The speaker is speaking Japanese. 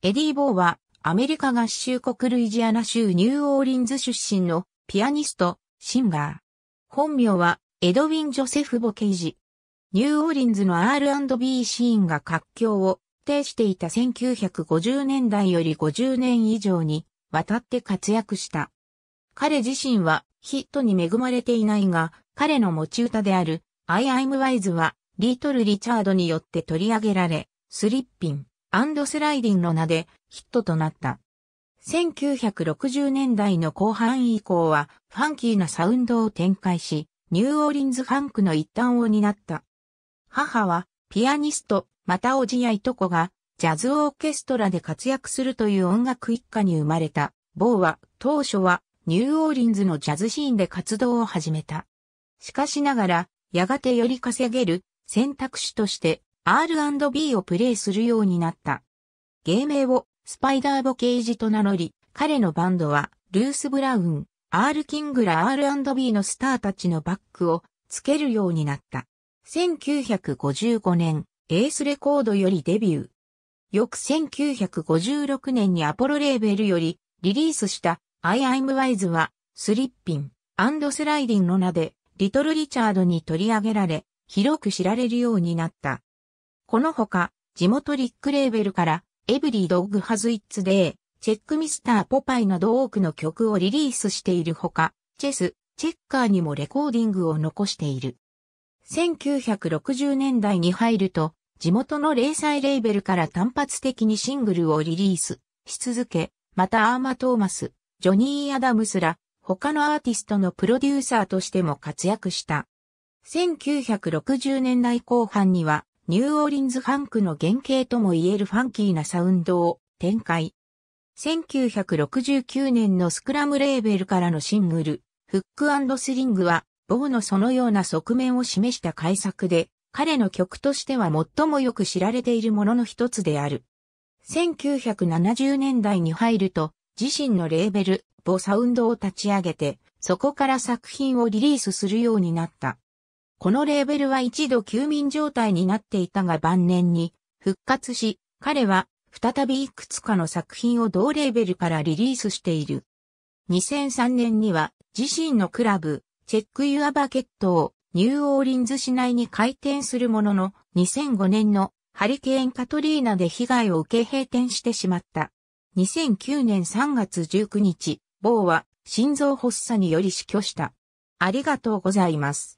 エディ・ボーはアメリカ合衆国ルイジアナ州ニューオーリンズ出身のピアニスト、シンガー。本名はエドウィン・ジョセフ・ボケイジ。ニューオーリンズの R&B シーンが活況を呈していた1950年代より50年以上にわたって活躍した。彼自身はヒットに恵まれていないが、彼の持ち歌である I'm Wise はリトル・リチャードによって取り上げられ、 Slippin' and Slidin'の名でヒットとなった。1960年代の後半以降はファンキーなサウンドを展開し、ニューオーリンズファンクの一端を担った。母はピアニスト、またおじやいとこがジャズオーケストラで活躍するという音楽一家に生まれた。ボーは当初はニューオーリンズのジャズシーンで活動を始めた。しかしながら、やがてより稼げる選択肢として R&B をプレイするようになった。芸名をスパイダーボケージと名乗り、彼のバンドは、ルース・ブラウン、R・ キングラ R&B のスターたちのバックをつけるようになった。1955年、エースレコードよりデビュー。翌1956年にアポロレーベルよりリリースした I I'm Wise はスリッピンスライディンの名でリトル・リチャードに取り上げられ広く知られるようになった。このほか地元リックレーベルからエブリードッグハズイッツデー、チェックミスターポパイなど多くの曲をリリースしているほか、チェス、チェッカーにもレコーディングを残している。1960年代に入ると、地元の零細レーベルから単発的にシングルをリリースし続け、またアーマ・トーマス、ジョニー・アダムスら他のアーティストのプロデューサーとしても活躍した。1960年代後半にはニューオーリンズファンクの原型とも言えるファンキーなサウンドを展開。1969年のスクラムレーベルからのシングル、フックスリングは、ボーのそのような側面を示した改作で、彼の曲としては最もよく知られているものの一つである。1970年代に入ると、自身のレーベル、ボサウンドを立ち上げて、そこから作品をリリースするようになった。このレーベルは一度休眠状態になっていたが晩年に復活し、彼は再びいくつかの作品を同レーベルからリリースしている。2003年には自身のクラブ、チェックユアバケットをニューオーリンズ市内に開店するものの2005年のハリケーンカトリーナで被害を受け閉店してしまった。2009年3月19日、ボーは心臓発作により死去した。ありがとうございます。